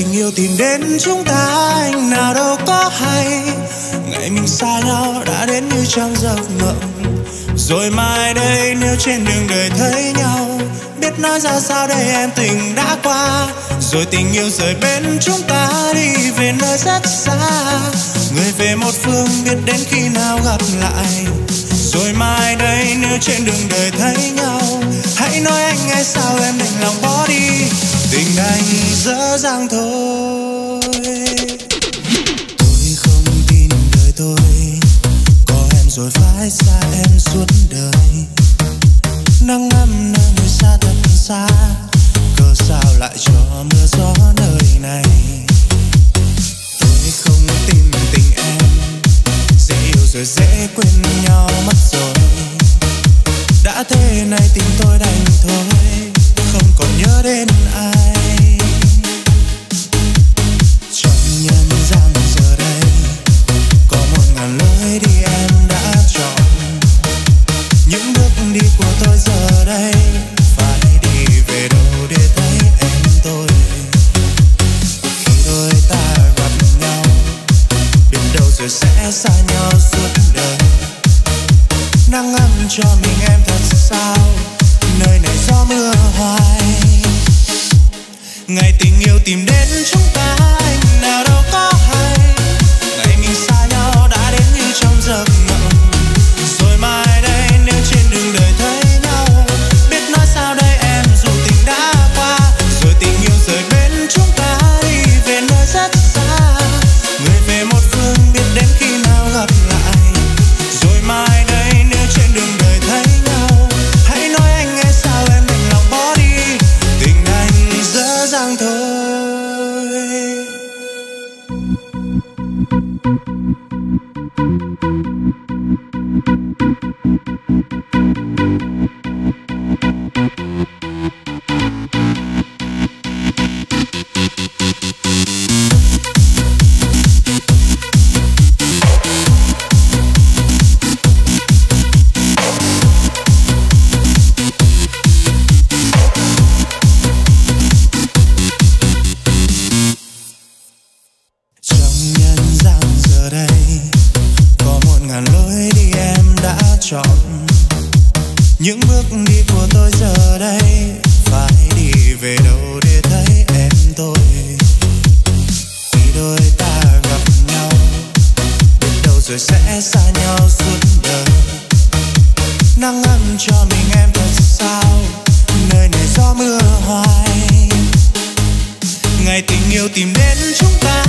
tình yêu tìm đến chúng ta, anh nào đâu có hay. Ngày mình xa nhau đã đến như trong giấc mộng. Rồi mai đây nếu trên đường đời thấy nhau, biết nói ra sao đây em tình đã qua. Rồi tình yêu rời bên chúng ta đi về nơi rất xa. Người về một phương biết đến khi nào gặp lại. Rồi mai đây nếu trên đường đời thấy nhau, hãy nói anh nghe sao em đành lòng bỏ đi tình anh dở dang thôi. Tôi không tin đời tôi. Có em rồi phải xa em suốt đời. Nắng ấm nơi xa thật xa. Cớ sao lại cho mưa gió nơi này? Tôi không tin tình em. Dễ yêu rồi dễ quên nhau mất rồi. Đã thế này tình tôi đành thôi. Không còn nhớ đến sẽ xa nhau suốt đời. Nắng ấm cho mình em thật sao? Nơi này gió mưa hoài. Ngày tình yêu tìm đến chúng những bước đi của tôi giờ đây, phải đi về đâu để thấy em tôi? Khi đôi ta gặp nhau, biết đâu rồi sẽ xa nhau suốt đời. Nắng ấm cho mình em thật sao? Nơi này gió mưa hoài. Ngày tình yêu tìm đến chúng ta